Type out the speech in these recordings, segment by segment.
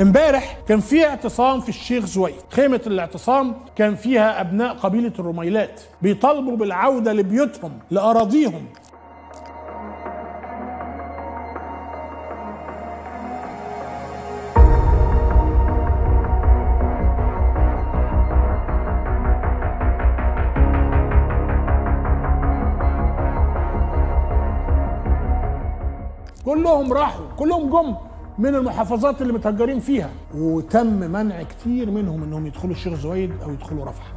امبارح كان في اعتصام في الشيخ زويد. خيمة الاعتصام كان فيها أبناء قبيلة الرميلات بيطالبوا بالعودة لبيوتهم لأراضيهم. كلهم راحوا كلهم جم. من المحافظات اللي متهجرين فيها. وتم منع كتير منهم إنهم يدخلوا الشيخ زويد أو يدخلوا رفح.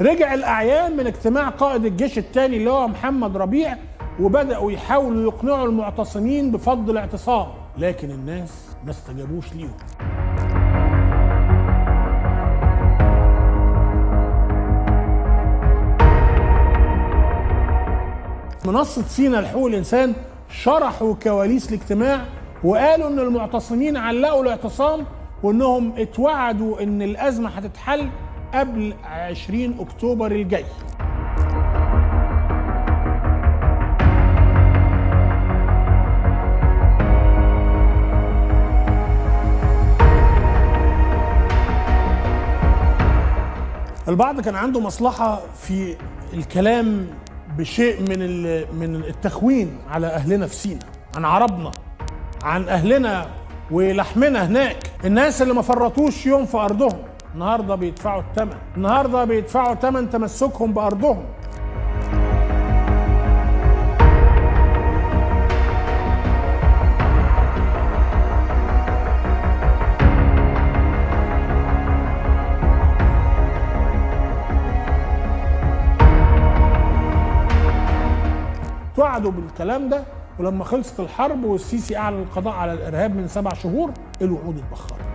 رجع الأعيان من اجتماع قائد الجيش الثاني اللي هو محمد ربيع وبدأوا يحاولوا يقنعوا المعتصمين بفض الاعتصام. لكن الناس ما استجابوش ليهم. منصة سينا لحقوق الإنسان شرحوا كواليس الاجتماع وقالوا إن المعتصمين علقوا الاعتصام وإنهم اتوعدوا إن الأزمة هتتحل قبل 20 أكتوبر الجاي. البعض كان عنده مصلحة في الكلام بشيء من من التخوين على أهلنا في سينا عن عربنا عن أهلنا ولحمنا هناك. الناس اللي ما فرطوش يوم في أرضهم النهاردة بيدفعوا الثمن النهاردة بيدفعوا ثمن تمسكهم بأرضهم. توعدوا بالكلام ده ولما خلصت الحرب والسيسي أعلن القضاء على الإرهاب من سبع شهور الوعود اتبخرت.